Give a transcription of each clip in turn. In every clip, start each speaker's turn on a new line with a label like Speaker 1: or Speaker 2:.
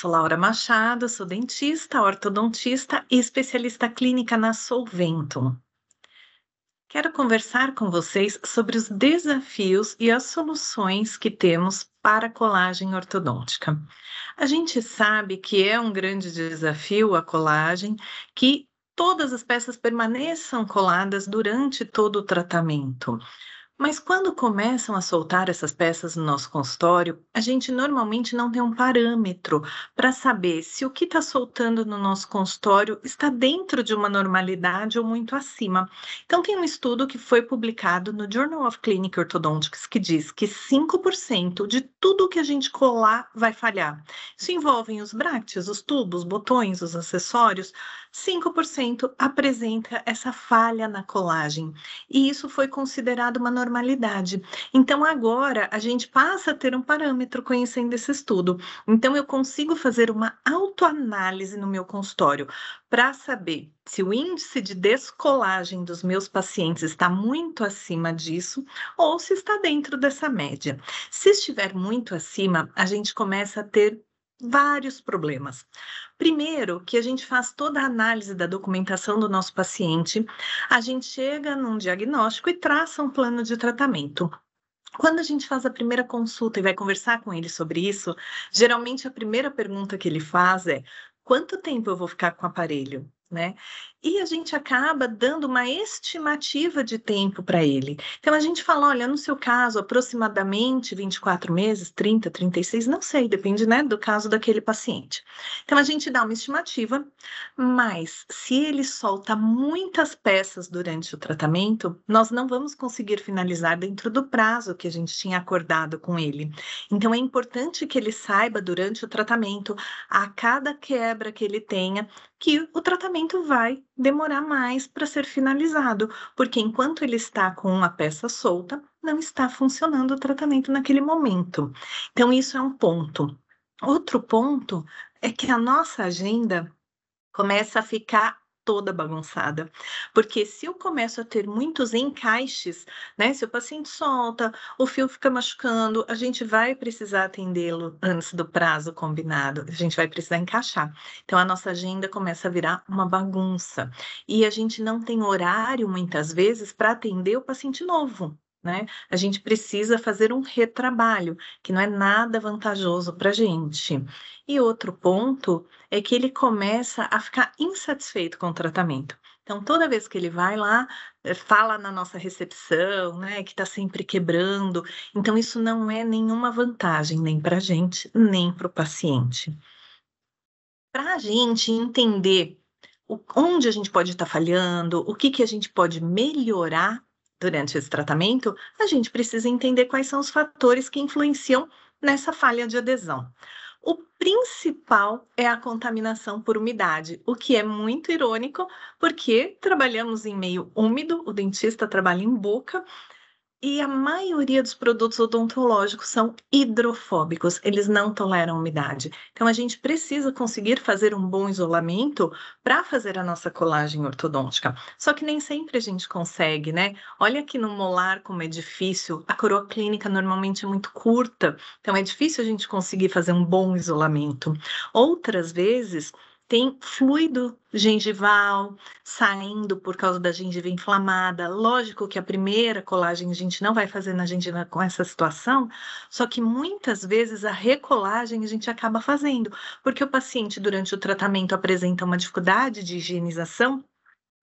Speaker 1: sou Laura Machado, sou dentista, ortodontista e especialista clínica na Solventum. Quero conversar com vocês sobre os desafios e as soluções que temos para a colagem ortodôntica. A gente sabe que é um grande desafio a colagem, que todas as peças permaneçam coladas durante todo o tratamento. Mas quando começam a soltar essas peças no nosso consultório, a gente normalmente não tem um parâmetro para saber se o que está soltando no nosso consultório está dentro de uma normalidade ou muito acima. Então, tem um estudo que foi publicado no Journal of Clinical Orthodontics que diz que 5% de tudo que a gente colar vai falhar. Isso envolve os bractes, os tubos, botões, os acessórios. 5% apresenta essa falha na colagem. E isso foi considerado uma normalidade. Então, agora a gente passa a ter um parâmetro conhecendo esse estudo. Então, eu consigo fazer uma autoanálise no meu consultório para saber se o índice de descolagem dos meus pacientes está muito acima disso ou se está dentro dessa média. Se estiver muito acima, a gente começa a ter vários problemas. Primeiro, que a gente faz toda a análise da documentação do nosso paciente, a gente chega num diagnóstico e traça um plano de tratamento. Quando a gente faz a primeira consulta e vai conversar com ele sobre isso, geralmente a primeira pergunta que ele faz é: quanto tempo eu vou ficar com o aparelho? Né? E a gente acaba dando uma estimativa de tempo para ele. Então a gente fala, olha, no seu caso, aproximadamente 24 meses, 30, 36, não sei, depende, né, do caso daquele paciente. Então a gente dá uma estimativa, mas se ele solta muitas peças durante o tratamento, nós não vamos conseguir finalizar dentro do prazo que a gente tinha acordado com ele. Então é importante que ele saiba durante o tratamento, a cada quebra que ele tenha, que o tratamento vai demorar mais para ser finalizado, porque enquanto ele está com uma peça solta, não está funcionando o tratamento naquele momento. Então, isso é um ponto. Outro ponto é que a nossa agenda começa a ficar toda bagunçada. Porque se eu começo a ter muitos encaixes, né? Se o paciente solta, o fio fica machucando, a gente vai precisar atendê-lo antes do prazo combinado, a gente vai precisar encaixar. Então a nossa agenda começa a virar uma bagunça. E a gente não tem horário, muitas vezes, para atender o paciente novo. Né? A gente precisa fazer um retrabalho, que não é nada vantajoso para a gente. E outro ponto é que ele começa a ficar insatisfeito com o tratamento. Então, toda vez que ele vai lá, eh, fala na nossa recepção, né, que está sempre quebrando. Então, isso não é nenhuma vantagem, nem para a gente, nem para o paciente. Para a gente entender onde a gente pode estar tá falhando, o que, que a gente pode melhorar durante esse tratamento, a gente precisa entender quais são os fatores que influenciam nessa falha de adesão. O principal é a contaminação por umidade, o que é muito irônico, porque trabalhamos em meio úmido, o dentista trabalha em boca, e a maioria dos produtos odontológicos são hidrofóbicos, eles não toleram umidade. Então a gente precisa conseguir fazer um bom isolamento para fazer a nossa colagem ortodôntica. Só que nem sempre a gente consegue, né? Olha aqui no molar como é difícil, a coroa clínica normalmente é muito curta, então é difícil a gente conseguir fazer um bom isolamento. Outras vezes, tem fluido gengival saindo por causa da gengiva inflamada. Lógico que a primeira colagem a gente não vai fazer na gengiva com essa situação, só que muitas vezes a recolagem a gente acaba fazendo, porque o paciente durante o tratamento apresenta uma dificuldade de higienização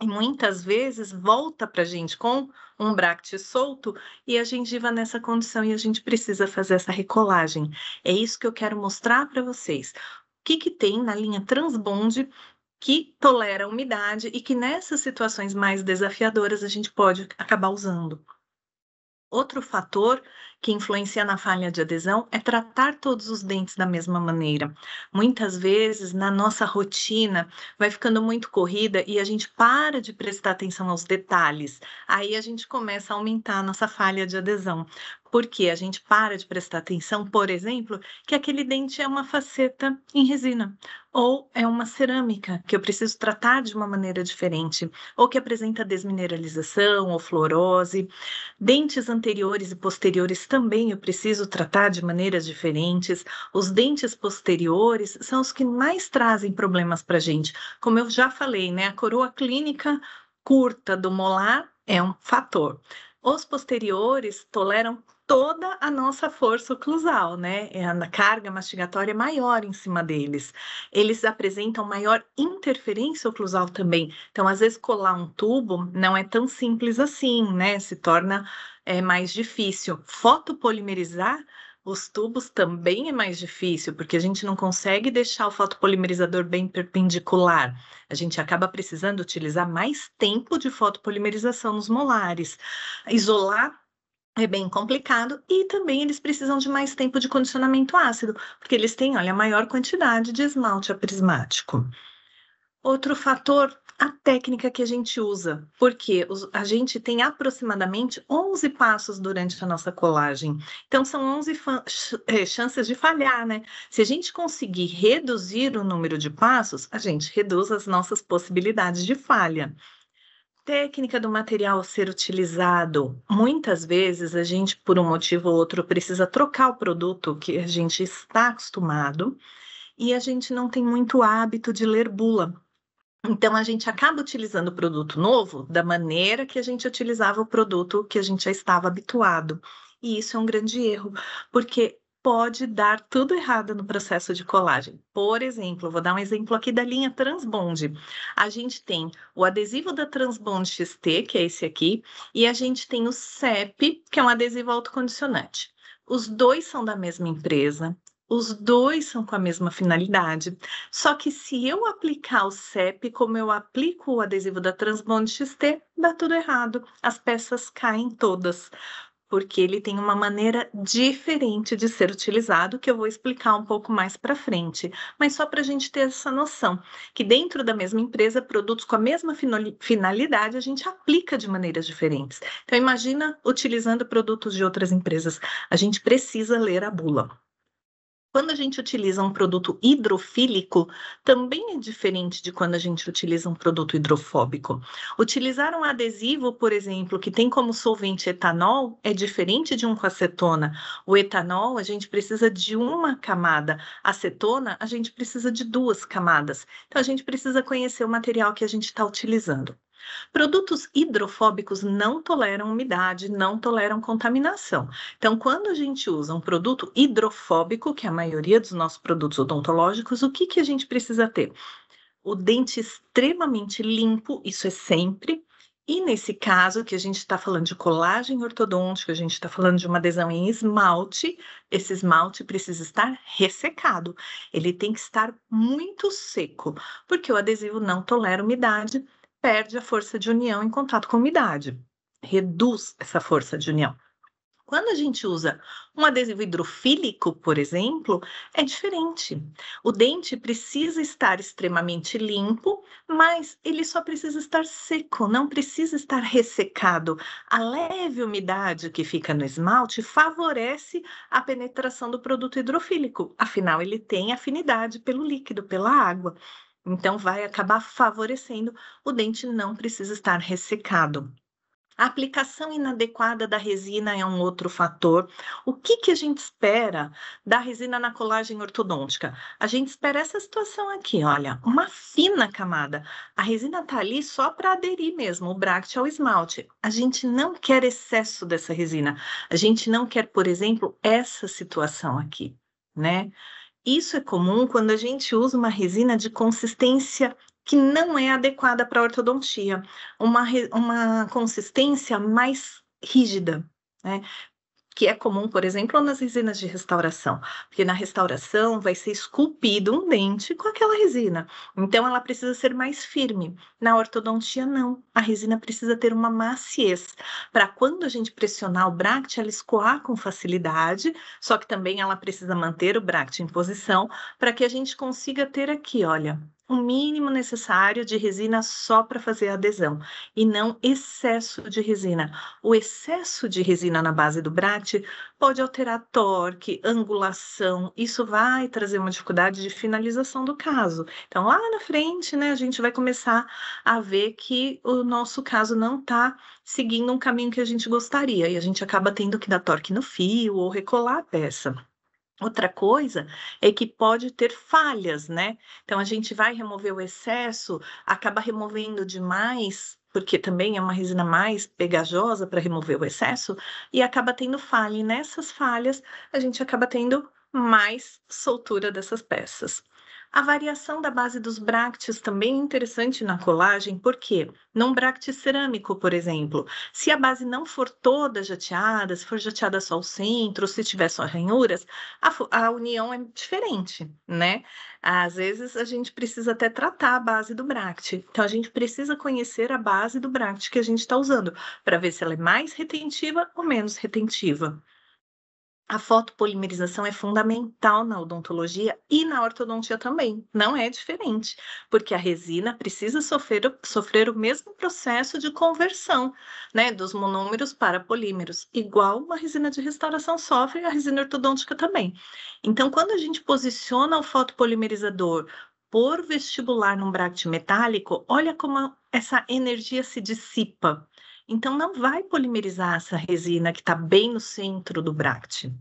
Speaker 1: e muitas vezes volta para a gente com um bracte solto e a gengiva nessa condição e a gente precisa fazer essa recolagem. É isso que eu quero mostrar para vocês que, que tem na linha transbonde que tolera a umidade e que nessas situações mais desafiadoras a gente pode acabar usando. Outro fator que influencia na falha de adesão é tratar todos os dentes da mesma maneira. Muitas vezes, na nossa rotina, vai ficando muito corrida e a gente para de prestar atenção aos detalhes. Aí a gente começa a aumentar a nossa falha de adesão, porque a gente para de prestar atenção, por exemplo, que aquele dente é uma faceta em resina, ou é uma cerâmica que eu preciso tratar de uma maneira diferente, ou que apresenta desmineralização ou fluorose. Dentes anteriores e posteriores também eu preciso tratar de maneiras diferentes. Os dentes posteriores são os que mais trazem problemas para a gente. Como eu já falei, né? A coroa clínica curta do molar é um fator. Os posteriores toleram toda a nossa força oclusal, né? É a carga mastigatória é maior em cima deles. Eles apresentam maior interferência oclusal também. Então, às vezes, colar um tubo não é tão simples assim, né? Se torna é, mais difícil. Fotopolimerizar os tubos também é mais difícil, porque a gente não consegue deixar o fotopolimerizador bem perpendicular. A gente acaba precisando utilizar mais tempo de fotopolimerização nos molares. Isolar é bem complicado e também eles precisam de mais tempo de condicionamento ácido, porque eles têm, olha, maior quantidade de esmalte aprismático. Outro fator a técnica que a gente usa, porque a gente tem aproximadamente 11 passos durante a nossa colagem. Então, são 11 é, chances de falhar, né? Se a gente conseguir reduzir o número de passos, a gente reduz as nossas possibilidades de falha. Técnica do material ser utilizado. Muitas vezes a gente, por um motivo ou outro, precisa trocar o produto que a gente está acostumado e a gente não tem muito hábito de ler bula. Então, a gente acaba utilizando o produto novo da maneira que a gente utilizava o produto que a gente já estava habituado. E isso é um grande erro, porque pode dar tudo errado no processo de colagem. Por exemplo, vou dar um exemplo aqui da linha Transbond. A gente tem o adesivo da Transbond XT, que é esse aqui, e a gente tem o CEP, que é um adesivo autocondicionante. Os dois são da mesma empresa, os dois são com a mesma finalidade. Só que se eu aplicar o CEP como eu aplico o adesivo da Transbond XT, dá tudo errado. As peças caem todas, porque ele tem uma maneira diferente de ser utilizado, que eu vou explicar um pouco mais para frente. Mas só para a gente ter essa noção, que dentro da mesma empresa, produtos com a mesma finalidade, a gente aplica de maneiras diferentes. Então, imagina utilizando produtos de outras empresas. A gente precisa ler a bula. Quando a gente utiliza um produto hidrofílico, também é diferente de quando a gente utiliza um produto hidrofóbico. Utilizar um adesivo, por exemplo, que tem como solvente etanol, é diferente de um com acetona. O etanol, a gente precisa de uma camada. A acetona, a gente precisa de duas camadas. Então, a gente precisa conhecer o material que a gente está utilizando. Produtos hidrofóbicos não toleram umidade, não toleram contaminação. Então, quando a gente usa um produto hidrofóbico, que é a maioria dos nossos produtos odontológicos, o que, que a gente precisa ter? O dente extremamente limpo, isso é sempre. E nesse caso, que a gente está falando de colagem ortodôntica, a gente está falando de uma adesão em esmalte, esse esmalte precisa estar ressecado. Ele tem que estar muito seco, porque o adesivo não tolera umidade perde a força de união em contato com a umidade, reduz essa força de união. Quando a gente usa um adesivo hidrofílico, por exemplo, é diferente. O dente precisa estar extremamente limpo, mas ele só precisa estar seco, não precisa estar ressecado. A leve umidade que fica no esmalte favorece a penetração do produto hidrofílico, afinal, ele tem afinidade pelo líquido, pela água. Então, vai acabar favorecendo o dente não precisa estar ressecado. A aplicação inadequada da resina é um outro fator. O que, que a gente espera da resina na colagem ortodôntica? A gente espera essa situação aqui, olha, uma fina camada. A resina está ali só para aderir mesmo, o bract ao esmalte. A gente não quer excesso dessa resina. A gente não quer, por exemplo, essa situação aqui, né? Isso é comum quando a gente usa uma resina de consistência que não é adequada para ortodontia, uma, uma consistência mais rígida, né? Que é comum, por exemplo, nas resinas de restauração, porque na restauração vai ser esculpido um dente com aquela resina, então ela precisa ser mais firme. Na ortodontia, não, a resina precisa ter uma maciez, para quando a gente pressionar o bract, ela escoar com facilidade, só que também ela precisa manter o bract em posição, para que a gente consiga ter aqui, olha, o mínimo necessário de resina só para fazer adesão e não excesso de resina. O excesso de resina na base do bract pode alterar torque, angulação, isso vai trazer uma dificuldade de finalização do caso. Então, lá na frente, né, a gente vai começar a ver que o nosso caso não está seguindo um caminho que a gente gostaria e a gente acaba tendo que dar torque no fio ou recolar a peça. Outra coisa é que pode ter falhas, né? Então a gente vai remover o excesso, acaba removendo demais, porque também é uma resina mais pegajosa para remover o excesso, e acaba tendo falha. E nessas falhas a gente acaba tendo mais soltura dessas peças. A variação da base dos bractes também é interessante na colagem, porque num bracte cerâmico, por exemplo, se a base não for toda jateada, se for jateada só o centro, se tiver só ranhuras, a, a união é diferente, né? Às vezes a gente precisa até tratar a base do bracte. Então a gente precisa conhecer a base do bracte que a gente está usando, para ver se ela é mais retentiva ou menos retentiva. A fotopolimerização é fundamental na odontologia e na ortodontia também, não é diferente, porque a resina precisa sofrer, sofrer o mesmo processo de conversão né, dos monômeros para polímeros, igual uma resina de restauração sofre, a resina ortodôntica também. Então, quando a gente posiciona o fotopolimerizador por vestibular num bract metálico, olha como essa energia se dissipa. Então, não vai polimerizar essa resina que está bem no centro do bract.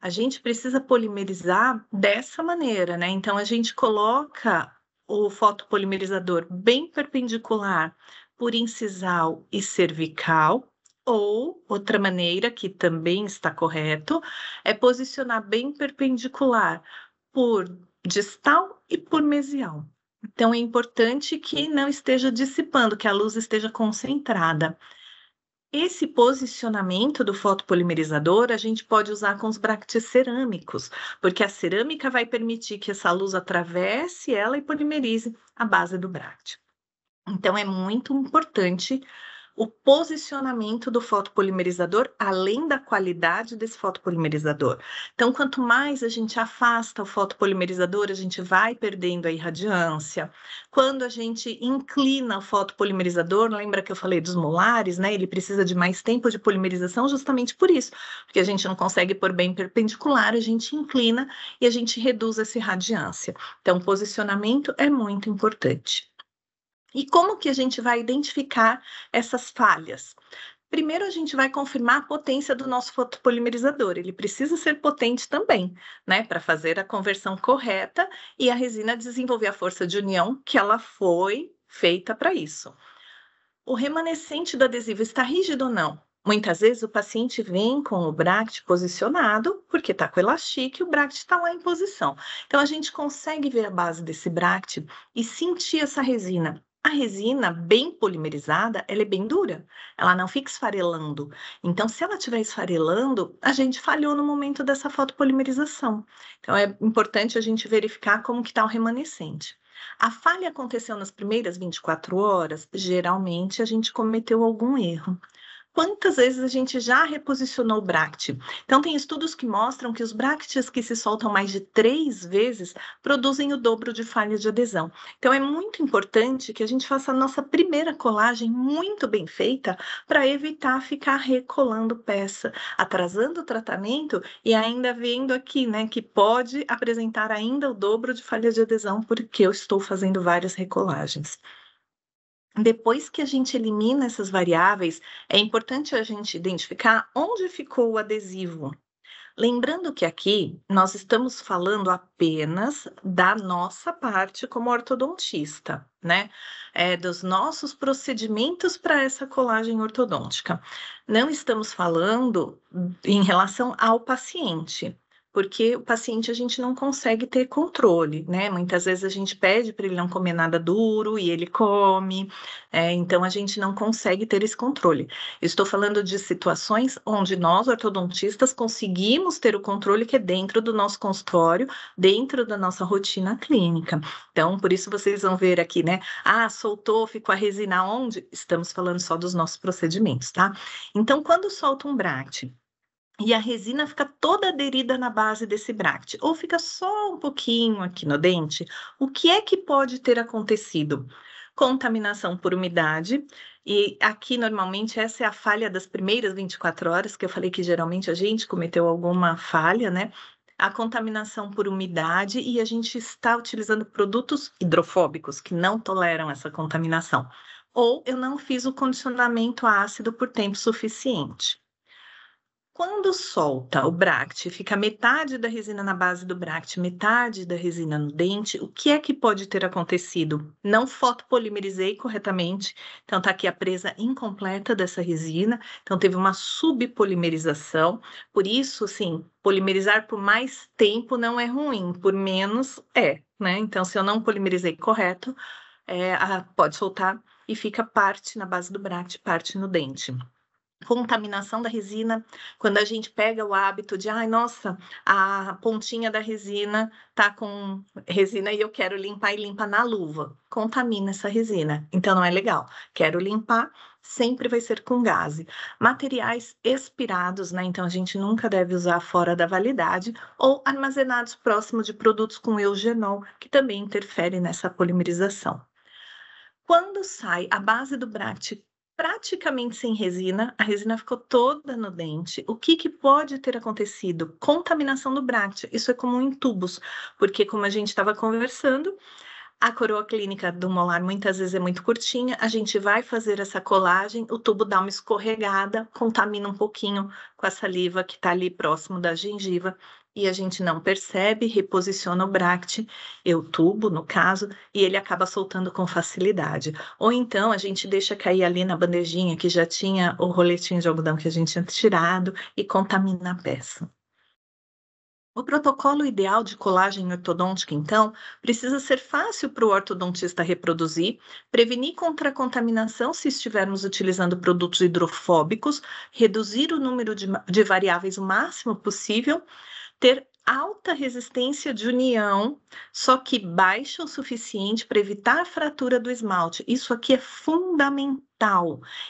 Speaker 1: A gente precisa polimerizar dessa maneira, né? Então, a gente coloca o fotopolimerizador bem perpendicular por incisal e cervical, ou outra maneira que também está correto é posicionar bem perpendicular por distal e por mesial. Então, é importante que não esteja dissipando, que a luz esteja concentrada. Esse posicionamento do fotopolimerizador a gente pode usar com os bractes cerâmicos, porque a cerâmica vai permitir que essa luz atravesse ela e polimerize a base do bract. Então, é muito importante o posicionamento do fotopolimerizador, além da qualidade desse fotopolimerizador. Então, quanto mais a gente afasta o fotopolimerizador, a gente vai perdendo a irradiância. Quando a gente inclina o fotopolimerizador, lembra que eu falei dos molares, né? Ele precisa de mais tempo de polimerização justamente por isso, porque a gente não consegue pôr bem perpendicular, a gente inclina e a gente reduz essa irradiância. Então, posicionamento é muito importante. E como que a gente vai identificar essas falhas? Primeiro, a gente vai confirmar a potência do nosso fotopolimerizador. Ele precisa ser potente também, né, para fazer a conversão correta e a resina desenvolver a força de união que ela foi feita para isso. O remanescente do adesivo está rígido ou não? Muitas vezes o paciente vem com o bract posicionado, porque está com elastique e o bract está lá em posição. Então, a gente consegue ver a base desse bract e sentir essa resina. A resina bem polimerizada, ela é bem dura, ela não fica esfarelando. Então, se ela estiver esfarelando, a gente falhou no momento dessa fotopolimerização. Então, é importante a gente verificar como que está o remanescente. A falha aconteceu nas primeiras 24 horas, geralmente a gente cometeu algum erro quantas vezes a gente já reposicionou o bract. Então, tem estudos que mostram que os bracts que se soltam mais de três vezes produzem o dobro de falha de adesão. Então, é muito importante que a gente faça a nossa primeira colagem muito bem feita para evitar ficar recolando peça, atrasando o tratamento e ainda vendo aqui, né, que pode apresentar ainda o dobro de falha de adesão porque eu estou fazendo várias recolagens. Depois que a gente elimina essas variáveis, é importante a gente identificar onde ficou o adesivo. Lembrando que aqui nós estamos falando apenas da nossa parte como ortodontista, né? É, dos nossos procedimentos para essa colagem ortodôntica. Não estamos falando em relação ao paciente porque o paciente a gente não consegue ter controle, né? Muitas vezes a gente pede para ele não comer nada duro e ele come, é, então a gente não consegue ter esse controle. estou falando de situações onde nós, ortodontistas, conseguimos ter o controle que é dentro do nosso consultório, dentro da nossa rotina clínica. Então, por isso vocês vão ver aqui, né? Ah, soltou, ficou a resina onde? Estamos falando só dos nossos procedimentos, tá? Então, quando solta um bract, e a resina fica toda aderida na base desse bract, ou fica só um pouquinho aqui no dente, o que é que pode ter acontecido? Contaminação por umidade, e aqui normalmente essa é a falha das primeiras 24 horas, que eu falei que geralmente a gente cometeu alguma falha, né? A contaminação por umidade e a gente está utilizando produtos hidrofóbicos que não toleram essa contaminação. Ou eu não fiz o condicionamento ácido por tempo suficiente. Quando solta o bract, fica metade da resina na base do bract, metade da resina no dente, o que é que pode ter acontecido? Não fotopolimerizei corretamente, então tá aqui a presa incompleta dessa resina, então teve uma subpolimerização, por isso, assim, polimerizar por mais tempo não é ruim, por menos é, né? Então, se eu não polimerizei correto, é, a, pode soltar e fica parte na base do bract, parte no dente contaminação da resina, quando a gente pega o hábito de, ai, nossa, a pontinha da resina tá com resina e eu quero limpar e limpa na luva, contamina essa resina, então não é legal. Quero limpar, sempre vai ser com gás. Materiais expirados, né? Então a gente nunca deve usar fora da validade ou armazenados próximo de produtos com eugenol, que também interfere nessa polimerização. Quando sai a base do Bract praticamente sem resina, a resina ficou toda no dente. O que, que pode ter acontecido? Contaminação do bract. Isso é comum em tubos, porque como a gente estava conversando, a coroa clínica do molar muitas vezes é muito curtinha, a gente vai fazer essa colagem, o tubo dá uma escorregada, contamina um pouquinho com a saliva que está ali próximo da gengiva e a gente não percebe, reposiciona o bract, o tubo, no caso, e ele acaba soltando com facilidade. Ou então a gente deixa cair ali na bandejinha que já tinha o roletinho de algodão que a gente tinha tirado e contamina a peça. O protocolo ideal de colagem ortodôntica, então, precisa ser fácil para o ortodontista reproduzir, prevenir contra a contaminação se estivermos utilizando produtos hidrofóbicos, reduzir o número de, de variáveis o máximo possível, ter alta resistência de união, só que baixa o suficiente para evitar a fratura do esmalte. Isso aqui é fundamental.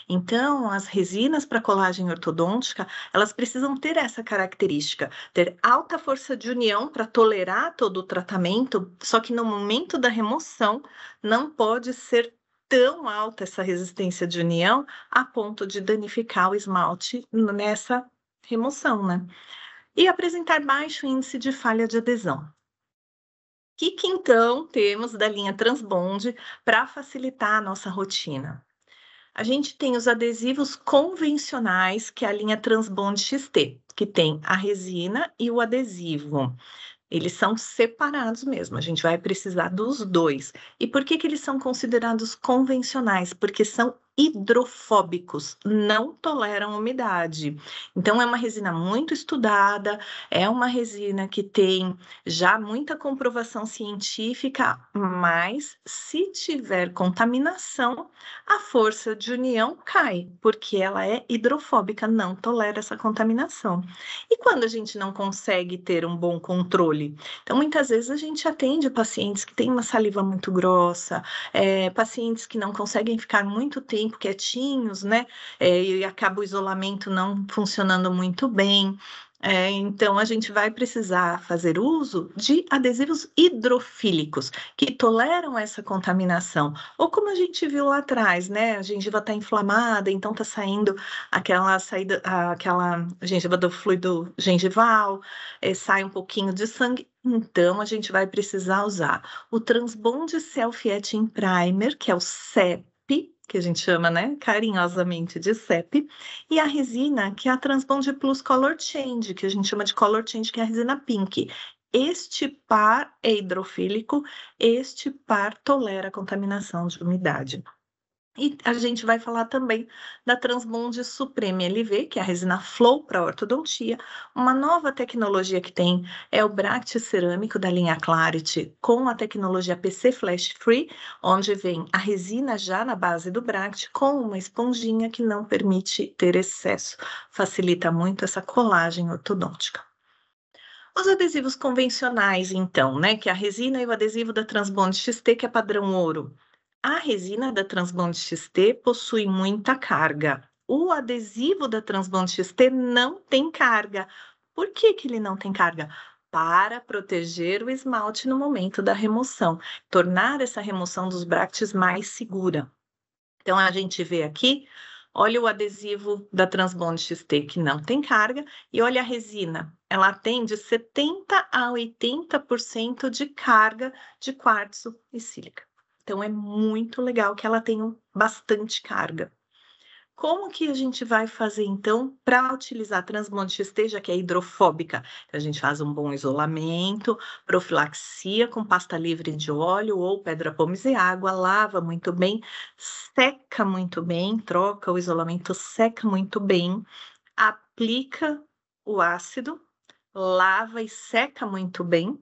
Speaker 1: Então, as resinas para colagem ortodôntica, elas precisam ter essa característica, ter alta força de união para tolerar todo o tratamento, só que no momento da remoção não pode ser tão alta essa resistência de união a ponto de danificar o esmalte nessa remoção, né? e apresentar baixo índice de falha de adesão. O que, que então temos da linha Transbond para facilitar a nossa rotina? A gente tem os adesivos convencionais, que é a linha Transbond XT, que tem a resina e o adesivo. Eles são separados mesmo, a gente vai precisar dos dois. E por que, que eles são considerados convencionais? Porque são hidrofóbicos, não toleram umidade. Então, é uma resina muito estudada, é uma resina que tem já muita comprovação científica, mas se tiver contaminação, a força de união cai, porque ela é hidrofóbica, não tolera essa contaminação. E quando a gente não consegue ter um bom controle? Então, muitas vezes a gente atende pacientes que têm uma saliva muito grossa, é, pacientes que não conseguem ficar muito tempo tempo quietinhos, né? É, e acaba o isolamento não funcionando muito bem. É, então, a gente vai precisar fazer uso de adesivos hidrofílicos, que toleram essa contaminação. Ou como a gente viu lá atrás, né? A gengiva está inflamada, então está saindo aquela saída, aquela gengiva do fluido gengival, é, sai um pouquinho de sangue. Então, a gente vai precisar usar o Transbond Self Etching Primer, que é o CEP, que a gente chama, né, carinhosamente de CEP, e a resina, que é a Transbond Plus Color Change, que a gente chama de Color Change, que é a resina pink. Este par é hidrofílico, este par tolera a contaminação de umidade. E a gente vai falar também da Transbond Supreme LV, que é a resina Flow para ortodontia. Uma nova tecnologia que tem é o Bract cerâmico da linha Clarity com a tecnologia PC Flash Free, onde vem a resina já na base do Bract com uma esponjinha que não permite ter excesso, facilita muito essa colagem ortodôntica. Os adesivos convencionais, então, né, que é a resina e o adesivo da Transbond XT, que é padrão ouro. A resina da Transbond XT possui muita carga. o adesivo da Transbond XT não tem carga. Por que, que ele não tem carga? Para proteger o esmalte no momento da remoção, tornar essa remoção dos bractes mais segura. Então, a gente vê aqui, olha o adesivo da Transbond XT que não tem carga, e olha a resina, ela tem de 70% a 80% de carga de quartzo e sílica. Então, é muito legal que ela tenha bastante carga. Como que a gente vai fazer então para utilizar a Transmont XT, já que é hidrofóbica? A gente faz um bom isolamento, profilaxia com pasta livre de óleo ou pedra pomes e água, lava muito bem, seca muito bem, troca o isolamento, seca muito bem, aplica o ácido, lava e seca muito bem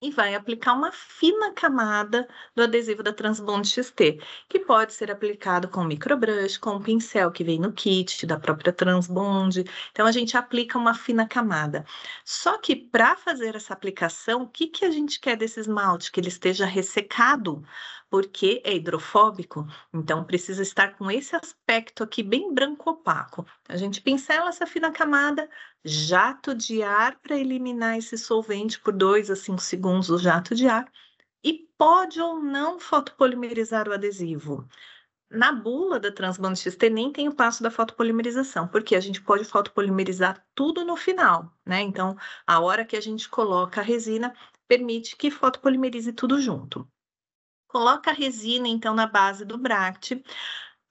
Speaker 1: e vai aplicar uma fina camada do adesivo da Transbond XT, que pode ser aplicado com microbrush, com o pincel que vem no kit da própria Transbond. Então a gente aplica uma fina camada. Só que para fazer essa aplicação, o que, que a gente quer desse esmalte? Que ele esteja ressecado, porque é hidrofóbico, então precisa estar com esse aspecto aqui bem branco opaco. A gente pincela essa fina camada, jato de ar para eliminar esse solvente por 2 a 5 segundos o jato de ar, e pode ou não fotopolimerizar o adesivo. Na bula da Transband XT nem tem o passo da fotopolimerização, porque a gente pode fotopolimerizar tudo no final, né? Então, a hora que a gente coloca a resina, permite que fotopolimerize tudo junto. Coloca a resina, então, na base do bract.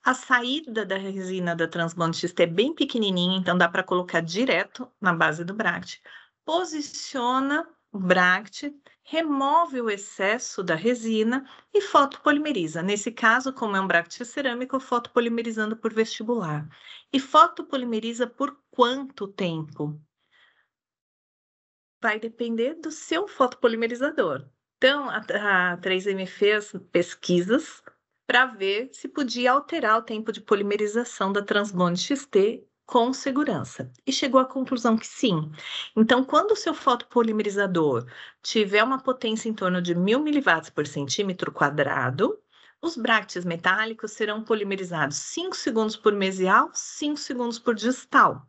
Speaker 1: A saída da resina da Transbond XT é bem pequenininha, então dá para colocar direto na base do bract. Posiciona o bract, remove o excesso da resina e fotopolimeriza. Nesse caso, como é um bract cerâmico, fotopolimerizando por vestibular. E fotopolimeriza por quanto tempo? Vai depender do seu fotopolimerizador. Então, a, a 3M fez pesquisas para ver se podia alterar o tempo de polimerização da Transbond XT com segurança e chegou à conclusão que sim. Então, quando o seu fotopolimerizador tiver uma potência em torno de 1000 mW por centímetro quadrado, os bractes metálicos serão polimerizados 5 segundos por mesial, 5 segundos por distal.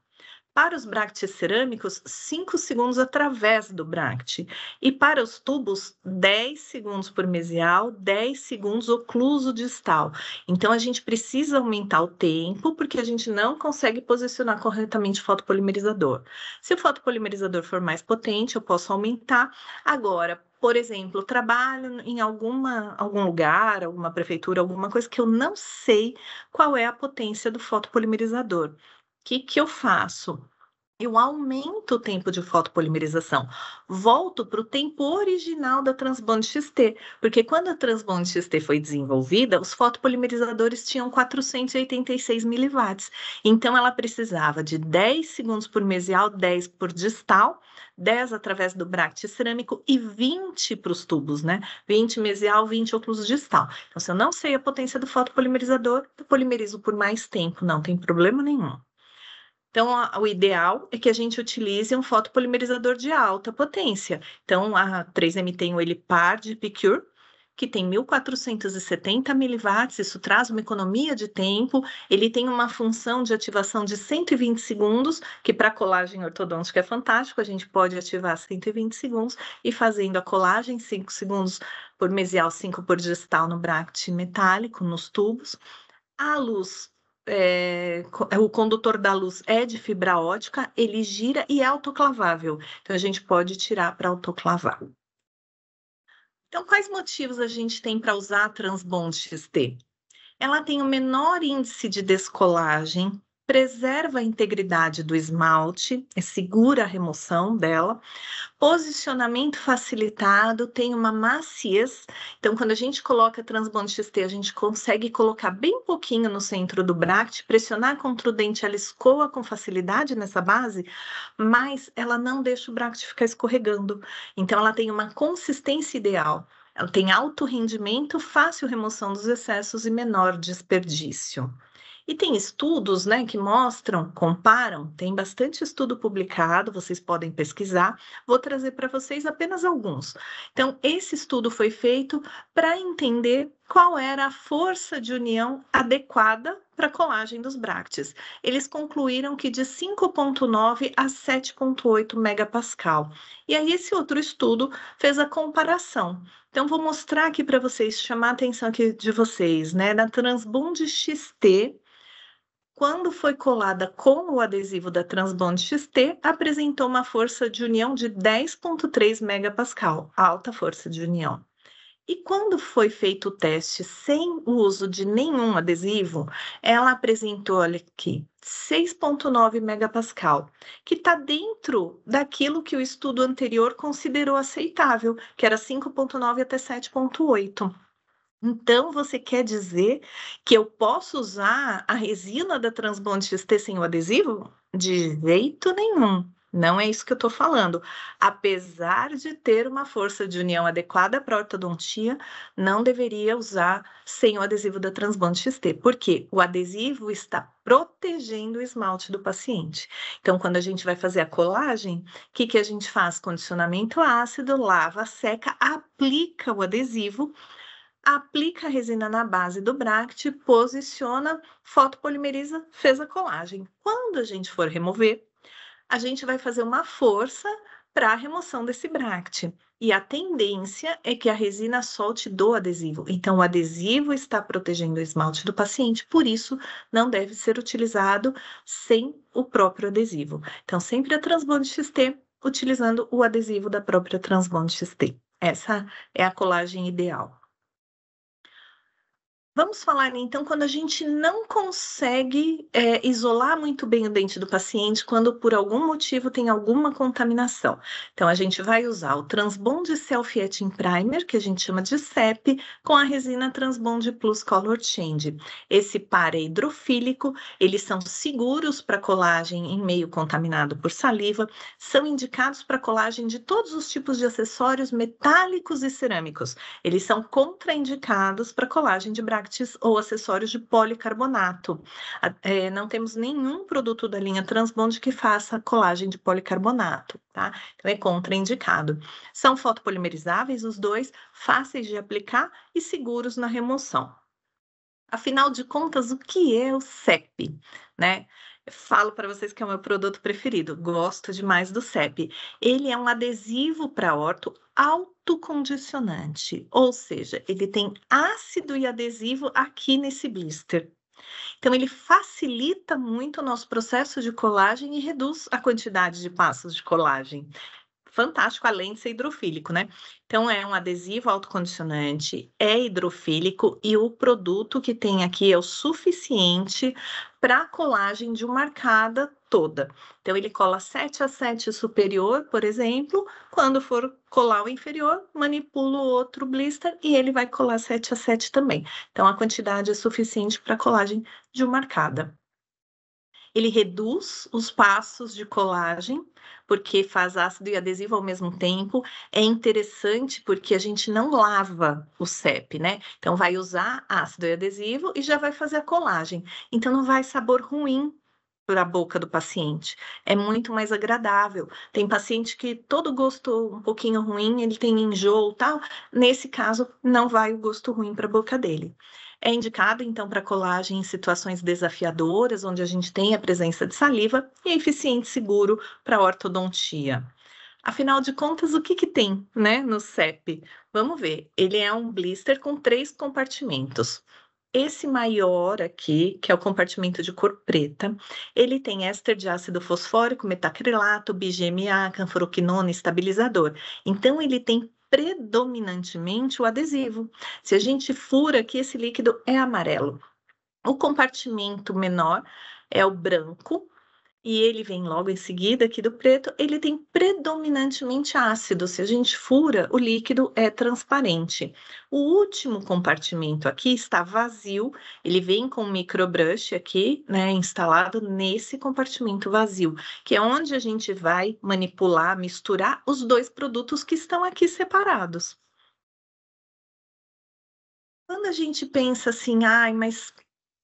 Speaker 1: Para os bractes cerâmicos, 5 segundos através do bracte. E para os tubos, 10 segundos por mesial, 10 segundos ocluso distal. Então, a gente precisa aumentar o tempo, porque a gente não consegue posicionar corretamente o fotopolimerizador. Se o fotopolimerizador for mais potente, eu posso aumentar. Agora, por exemplo, trabalho em alguma, algum lugar, alguma prefeitura, alguma coisa que eu não sei qual é a potência do fotopolimerizador que, que eu faço? Eu aumento o tempo de fotopolimerização, volto para o tempo original da Transbond XT, porque quando a Transbond XT foi desenvolvida, os fotopolimerizadores tinham 486 miliwatts, então ela precisava de 10 segundos por mesial, 10 por distal, 10 através do bract cerâmico e 20 para os tubos, né? 20 mesial, 20 ocluso distal. Então, se eu não sei a potência do fotopolimerizador, eu polimerizo por mais tempo, não tem problema nenhum. Então, a, o ideal é que a gente utilize um fotopolimerizador de alta potência. Então, a 3M tem o Elipar de Picure, que tem 1470 miliwatts, isso traz uma economia de tempo. Ele tem uma função de ativação de 120 segundos, que para colagem ortodôntica é fantástico, a gente pode ativar 120 segundos e fazendo a colagem 5 segundos por mesial, 5 por distal no bract metálico, nos tubos. A luz é, o condutor da luz é de fibra ótica, ele gira e é autoclavável. Então, a gente pode tirar para autoclavar. Então, quais motivos a gente tem para usar a Transbond XT? Ela tem o menor índice de descolagem, preserva a integridade do esmalte, é segura a remoção dela, posicionamento facilitado, tem uma maciez. Então, quando a gente coloca Transbond XT, a gente consegue colocar bem pouquinho no centro do bract, pressionar contra o dente, ela escoa com facilidade nessa base, mas ela não deixa o bract ficar escorregando. Então, ela tem uma consistência ideal. Ela tem alto rendimento, fácil remoção dos excessos e menor desperdício. E tem estudos né, que mostram, comparam, tem bastante estudo publicado, vocês podem pesquisar. Vou trazer para vocês apenas alguns. Então, esse estudo foi feito para entender qual era a força de união adequada para a colagem dos bractes. Eles concluíram que de 5,9 a 7,8 megapascal. E aí, esse outro estudo fez a comparação. Então, vou mostrar aqui para vocês, chamar a atenção aqui de vocês, né? Na Transbond XT, quando foi colada com o adesivo da Transbond XT, apresentou uma força de união de 10,3 megapascal, alta força de união. E quando foi feito o teste sem o uso de nenhum adesivo, ela apresentou, olha aqui, 6,9 megapascal, que está dentro daquilo que o estudo anterior considerou aceitável, que era 5,9 até 7,8. Então, você quer dizer que eu posso usar a resina da Transbond XT sem o adesivo? De jeito nenhum. Não é isso que eu estou falando. Apesar de ter uma força de união adequada para ortodontia, não deveria usar sem o adesivo da Transbond XT, porque o adesivo está protegendo o esmalte do paciente. Então, quando a gente vai fazer a colagem, o que, que a gente faz? Condicionamento ácido, lava, seca, aplica o adesivo aplica a resina na base do bract, posiciona, fotopolimeriza, fez a colagem. Quando a gente for remover, a gente vai fazer uma força para a remoção desse bract. E a tendência é que a resina solte do adesivo. Então, o adesivo está protegendo o esmalte do paciente, por isso não deve ser utilizado sem o próprio adesivo. Então, sempre a Transbond XT utilizando o adesivo da própria Transbond XT. Essa é a colagem ideal. Vamos falar então quando a gente não consegue é, isolar muito bem o dente do paciente, quando por algum motivo tem alguma contaminação. Então, a gente vai usar o Transbond Selfie Etching Primer, que a gente chama de CEP, com a resina Transbond Plus Color Change. Esse par é hidrofílico, eles são seguros para colagem em meio contaminado por saliva, são indicados para colagem de todos os tipos de acessórios metálicos e cerâmicos. Eles são contraindicados para colagem de braços ou acessórios de policarbonato. É, não temos nenhum produto da linha Transbond que faça colagem de policarbonato, tá? Então é contraindicado. São fotopolimerizáveis os dois, fáceis de aplicar e seguros na remoção. Afinal de contas, o que é o CEP, né? Falo para vocês que é o meu produto preferido. Gosto demais do CEP. Ele é um adesivo para orto autocondicionante, ou seja, ele tem ácido e adesivo aqui nesse blister. Então, ele facilita muito o nosso processo de colagem e reduz a quantidade de passos de colagem fantástico, além de ser hidrofílico, né? Então, é um adesivo autocondicionante, é hidrofílico e o produto que tem aqui é o suficiente para a colagem de uma arcada toda. Então, ele cola 7 a 7 superior, por exemplo. Quando for colar o inferior, manipulo o outro blister e ele vai colar 7 a 7 também. Então, a quantidade é suficiente para a colagem de uma arcada. Ele reduz os passos de colagem, porque faz ácido e adesivo ao mesmo tempo. É interessante porque a gente não lava o CEP, né? Então, vai usar ácido e adesivo e já vai fazer a colagem. Então, não vai sabor ruim para a boca do paciente. É muito mais agradável. Tem paciente que todo gosto um pouquinho ruim, ele tem enjoo tal. Nesse caso, não vai o gosto ruim para a boca dele. É indicado, então, para colagem em situações desafiadoras, onde a gente tem a presença de saliva, e é eficiente e seguro para ortodontia. Afinal de contas, o que, que tem né, no CEP? Vamos ver. Ele é um blister com três compartimentos. Esse maior aqui, que é o compartimento de cor preta, ele tem éster de ácido fosfórico, metacrilato, BGMA, canforoquinona, estabilizador. Então, ele tem predominantemente o adesivo. Se a gente fura aqui, esse líquido é amarelo. O compartimento menor é o branco, e ele vem logo em seguida aqui do preto, ele tem predominantemente ácido. Se a gente fura, o líquido é transparente. O último compartimento aqui está vazio, ele vem com microbrush aqui, né, instalado nesse compartimento vazio, que é onde a gente vai manipular, misturar os dois produtos que estão aqui separados. Quando a gente pensa assim, ai, mas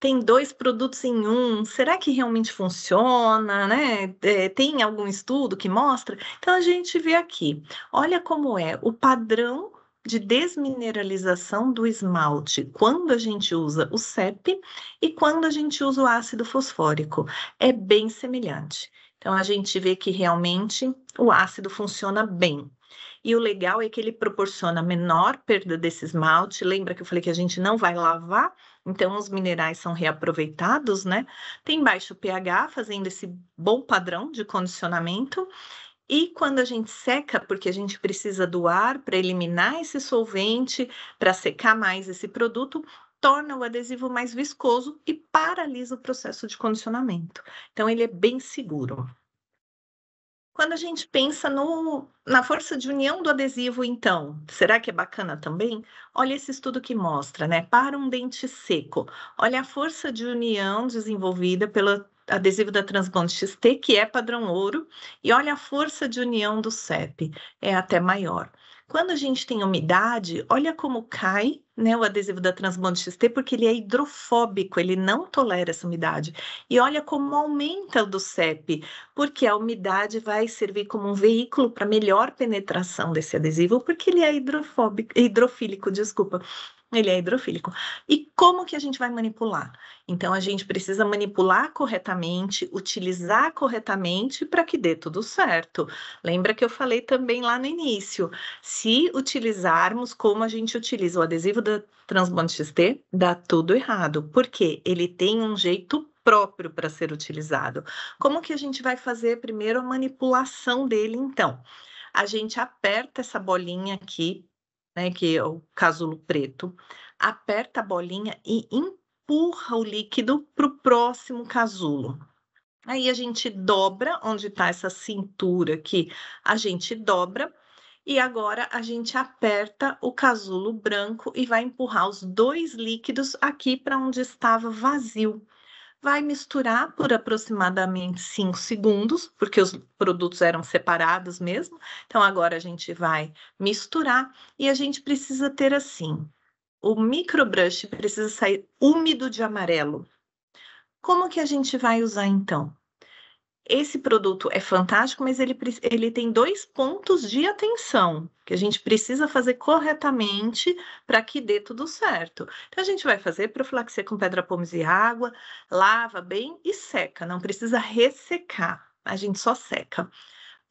Speaker 1: tem dois produtos em um, será que realmente funciona, né? É, tem algum estudo que mostra? Então a gente vê aqui, olha como é o padrão de desmineralização do esmalte quando a gente usa o CEP e quando a gente usa o ácido fosfórico. É bem semelhante. Então, a gente vê que realmente o ácido funciona bem. E o legal é que ele proporciona menor perda desse esmalte. Lembra que eu falei que a gente não vai lavar? Então, os minerais são reaproveitados, né? Tem baixo pH, fazendo esse bom padrão de condicionamento. E quando a gente seca, porque a gente precisa do ar para eliminar esse solvente, para secar mais esse produto, torna o adesivo mais viscoso e paralisa o processo de condicionamento. Então, ele é bem seguro. Quando a gente pensa no, na força de união do adesivo, então, será que é bacana também? Olha esse estudo que mostra, né? Para um dente seco, olha a força de união desenvolvida pelo adesivo da Transbond XT, que é padrão ouro, e olha a força de união do CEP, é até maior. Quando a gente tem umidade, olha como cai né, o adesivo da Transbond XT, porque ele é hidrofóbico, ele não tolera essa umidade. E olha como aumenta o do CEP, porque a umidade vai servir como um veículo para melhor penetração desse adesivo, porque ele é hidrofóbico, hidrofílico, desculpa. Ele é hidrofílico. E como que a gente vai manipular? Então, a gente precisa manipular corretamente, utilizar corretamente para que dê tudo certo. Lembra que eu falei também lá no início? Se utilizarmos como a gente utiliza o adesivo da Transbond XT, dá tudo errado, porque ele tem um jeito próprio para ser utilizado. Como que a gente vai fazer primeiro a manipulação dele, então? A gente aperta essa bolinha aqui né, que é o casulo preto, aperta a bolinha e empurra o líquido para o próximo casulo. Aí a gente dobra onde está essa cintura aqui, a gente dobra e agora a gente aperta o casulo branco e vai empurrar os dois líquidos aqui para onde estava vazio vai misturar por aproximadamente 5 segundos, porque os produtos eram separados mesmo. Então, agora a gente vai misturar e a gente precisa ter assim: o microbrush precisa sair úmido de amarelo. Como que a gente vai usar então? Esse produto é fantástico, mas ele, ele tem dois pontos de atenção que a gente precisa fazer corretamente para que dê tudo certo. Então, a gente vai fazer profilaxia com pedra pomes e água, lava bem e seca, não precisa ressecar, a gente só seca.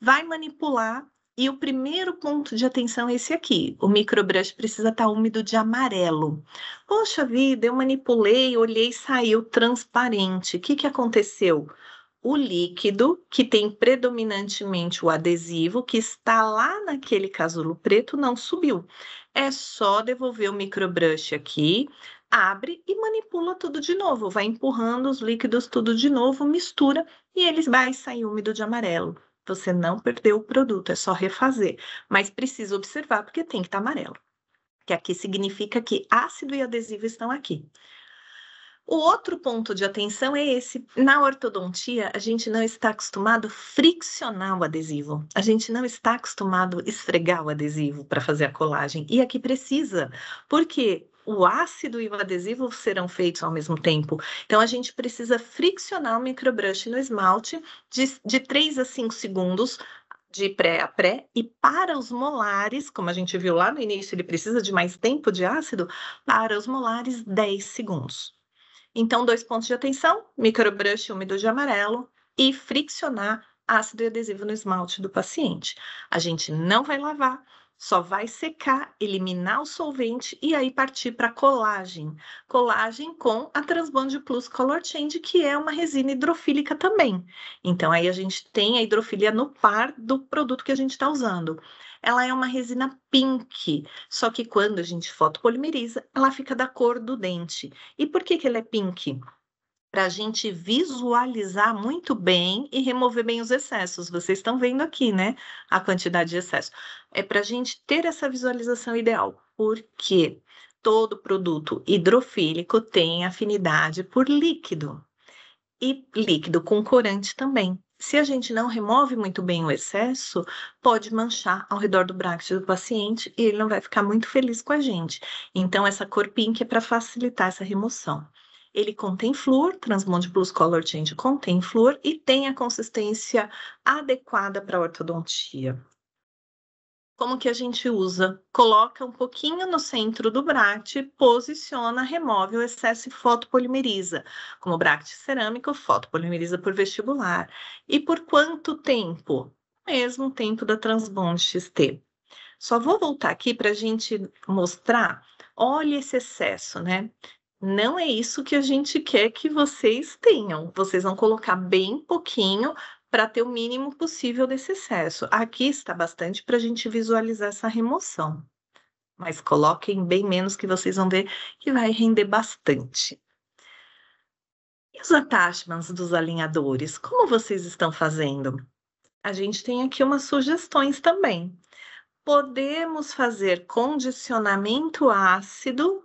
Speaker 1: Vai manipular e o primeiro ponto de atenção é esse aqui: o microbrush precisa estar tá úmido de amarelo. Poxa vida, eu manipulei, olhei, saiu transparente. O que, que aconteceu? O líquido, que tem predominantemente o adesivo, que está lá naquele casulo preto, não subiu. É só devolver o microbrush aqui, abre e manipula tudo de novo, vai empurrando os líquidos tudo de novo, mistura e eles vai sair úmido de amarelo. Você não perdeu o produto, é só refazer, mas precisa observar porque tem que estar tá amarelo. Que aqui significa que ácido e adesivo estão aqui. O outro ponto de atenção é esse. Na ortodontia, a gente não está acostumado a friccionar o adesivo. A gente não está acostumado a esfregar o adesivo para fazer a colagem. E aqui precisa, porque o ácido e o adesivo serão feitos ao mesmo tempo. Então, a gente precisa friccionar o microbrush no esmalte de, de 3 a 5 segundos de pré a pré, e para os molares, como a gente viu lá no início, ele precisa de mais tempo de ácido, para os molares, 10 segundos. Então, dois pontos de atenção: microbrush úmido de amarelo e friccionar ácido e adesivo no esmalte do paciente. A gente não vai lavar, só vai secar, eliminar o solvente e aí partir para colagem. Colagem com a Transbond Plus Color Change, que é uma resina hidrofílica também. Então, aí a gente tem a hidrofilia no par do produto que a gente está usando ela é uma resina pink, só que quando a gente fotopolimeriza, ela fica da cor do dente. E por que, que ela é pink? Para a gente visualizar muito bem e remover bem os excessos. Vocês estão vendo aqui, né? A quantidade de excesso. É para a gente ter essa visualização ideal. Porque todo produto hidrofílico tem afinidade por líquido. E líquido com corante também se a gente não remove muito bem o excesso, pode manchar ao redor do bracte do paciente e ele não vai ficar muito feliz com a gente. Então, essa cor pink é para facilitar essa remoção. Ele contém flúor, Transmond Plus Color Change contém flúor e tem a consistência adequada para ortodontia. Como que a gente usa? Coloca um pouquinho no centro do bract, posiciona, remove o excesso e fotopolimeriza. Como bract cerâmico, fotopolimeriza por vestibular. E por quanto tempo? Mesmo tempo da Transbond XT. Só vou voltar aqui para a gente mostrar. Olha esse excesso, né? Não é isso que a gente quer que vocês tenham. Vocês vão colocar bem pouquinho para ter o mínimo possível desse excesso. Aqui está bastante para a gente visualizar essa remoção. Mas coloquem bem menos que vocês vão ver que vai render bastante. E os attachments dos alinhadores, como vocês estão fazendo? A gente tem aqui umas sugestões também. Podemos fazer condicionamento ácido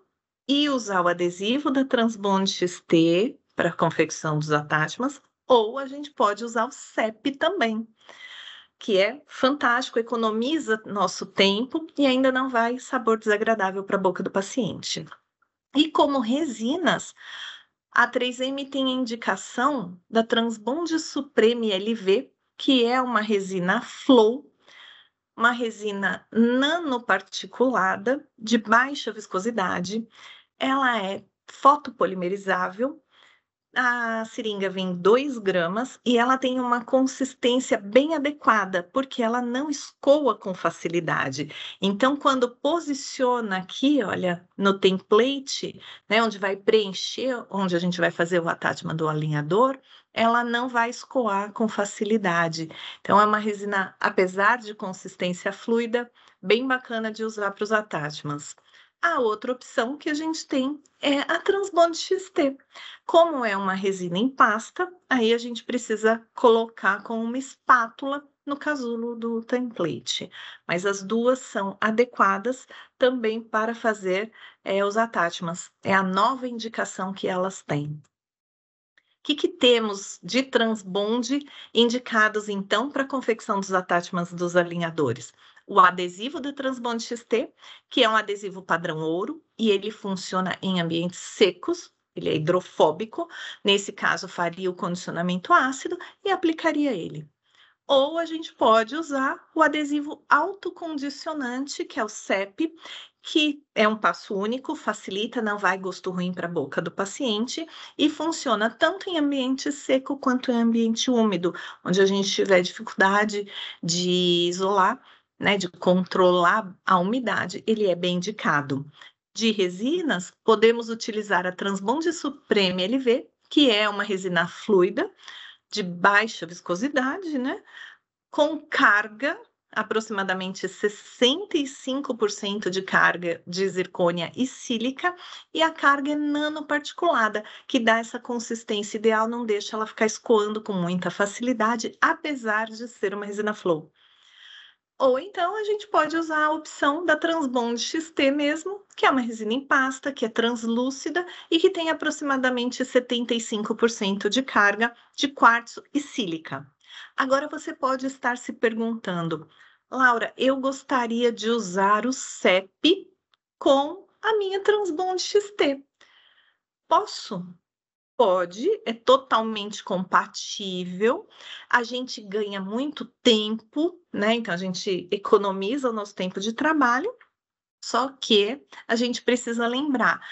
Speaker 1: e usar o adesivo da Transbond XT para a confecção dos attachments, ou a gente pode usar o CEP também, que é fantástico, economiza nosso tempo e ainda não vai sabor desagradável para a boca do paciente. E como resinas, a 3M tem indicação da Transbond Supreme LV, que é uma resina flow, uma resina nanoparticulada de baixa viscosidade. Ela é fotopolimerizável a seringa vem 2 gramas e ela tem uma consistência bem adequada, porque ela não escoa com facilidade. Então, quando posiciona aqui, olha, no template, né, onde vai preencher, onde a gente vai fazer o attachment do alinhador, ela não vai escoar com facilidade. Então, é uma resina, apesar de consistência fluida, bem bacana de usar para os attachments. A outra opção que a gente tem é a Transbond XT. Como é uma resina em pasta, aí a gente precisa colocar com uma espátula no casulo do template. Mas as duas são adequadas também para fazer é, os attachments. É a nova indicação que elas têm. O que, que temos de transbond indicados, então, para a confecção dos attachments dos alinhadores? O adesivo da Transbond XT, que é um adesivo padrão ouro, e ele funciona em ambientes secos, ele é hidrofóbico, nesse caso faria o condicionamento ácido e aplicaria ele. Ou a gente pode usar o adesivo autocondicionante, que é o CEP, que é um passo único, facilita, não vai gosto ruim para a boca do paciente e funciona tanto em ambiente seco quanto em ambiente úmido, onde a gente tiver dificuldade de isolar né, de controlar a umidade, ele é bem indicado. De resinas, podemos utilizar a Transbond Supreme LV, que é uma resina fluida, de baixa viscosidade, né, com carga aproximadamente 65% de carga de zircônia e sílica e a carga é nanoparticulada, que dá essa consistência ideal, não deixa ela ficar escoando com muita facilidade, apesar de ser uma resina flow. Ou então a gente pode usar a opção da Transbond XT mesmo, que é uma resina em pasta, que é translúcida e que tem aproximadamente 75% de carga de quartzo e sílica. Agora você pode estar se perguntando, Laura, eu gostaria de usar o CEP com a minha Transbond XT. Posso? Pode, é totalmente compatível. A gente ganha muito tempo, né? Então a gente economiza o nosso tempo de trabalho. Só que a gente precisa lembrar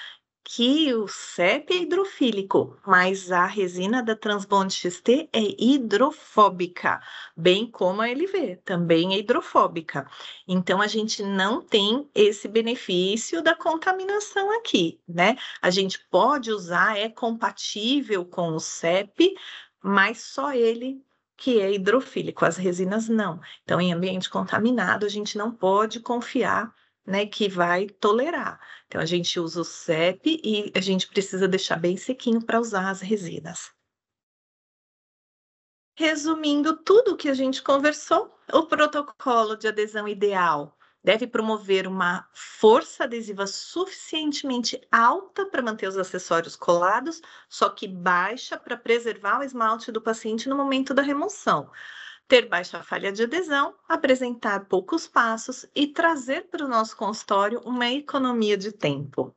Speaker 1: que o CEP é hidrofílico, mas a resina da Transbond XT é hidrofóbica, bem como a LV, também é hidrofóbica. Então a gente não tem esse benefício da contaminação aqui, né? A gente pode usar, é compatível com o CEP, mas só ele que é hidrofílico, as resinas não. Então, em ambiente contaminado, a gente não pode confiar né, que vai tolerar. Então, a gente usa o CEP e a gente precisa deixar bem sequinho para usar as resinas. Resumindo tudo o que a gente conversou, o protocolo de adesão ideal deve promover uma força adesiva suficientemente alta para manter os acessórios colados, só que baixa para preservar o esmalte do paciente no momento da remoção ter baixa falha de adesão, apresentar poucos passos e trazer para o nosso consultório uma economia de tempo.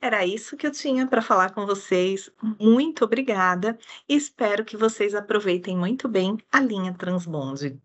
Speaker 1: Era isso que eu tinha para falar com vocês. Muito obrigada e espero que vocês aproveitem muito bem a linha Transbonde.